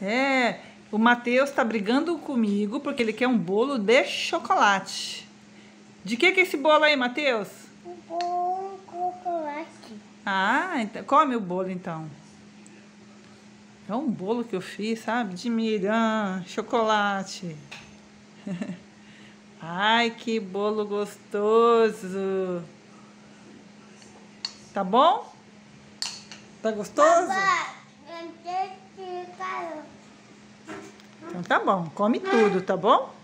É, o Matheus tá brigando comigo porque ele quer um bolo de chocolate. De que que é esse bolo aí, Matheus? Um bolo com chocolate. Ah, então, come o bolo então. É um bolo que eu fiz, sabe? De milho, chocolate. Ai, que bolo gostoso. Tá bom? Tá gostoso? eu tenho que Então tá bom, come tudo, tá bom?